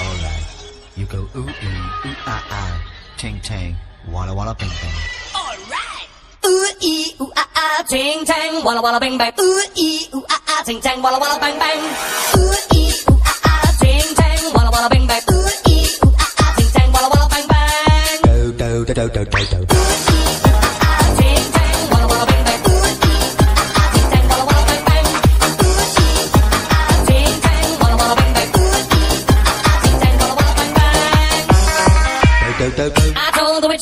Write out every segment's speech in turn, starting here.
Alright. You go ooh ee, ooh ah ah, ting tang, walla walla bing bang. Ooh ah ah, ting tang, walla walla bang bang. Ooh ee ooh ah ah, ting tang, walla walla bang bang. Ooh ee ooh ah ah, ting tang, walla walla bang bang. Ooh ee ooh ah ah, ting tang, walla walla bang bang. Do do do do do do do. Do do do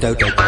heart. Do do do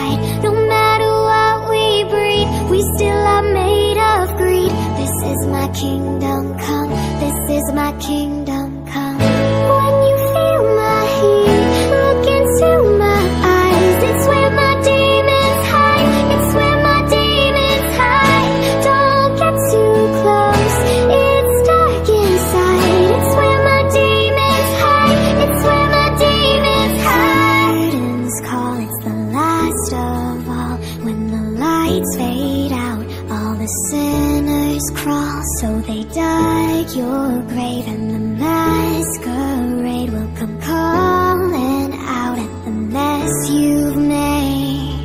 So they dug your grave and the masquerade will come calling out at the mess you've made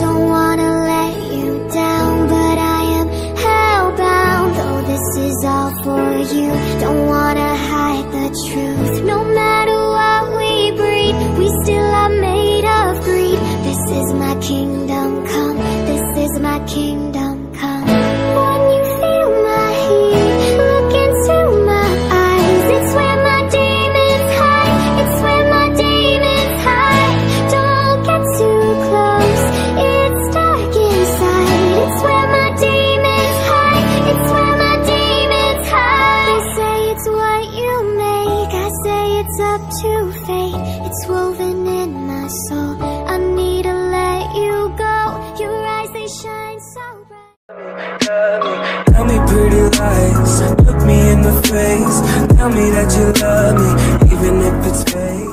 don't wanna let you down, but I am hellbound. Though this is all for you, you make, I say it's up to fate. It's woven in my soul. I need to let you go. Your eyes, they shine so bright. Tell me pretty lies, look me in the face. Tell me that you love me, even if it's fake.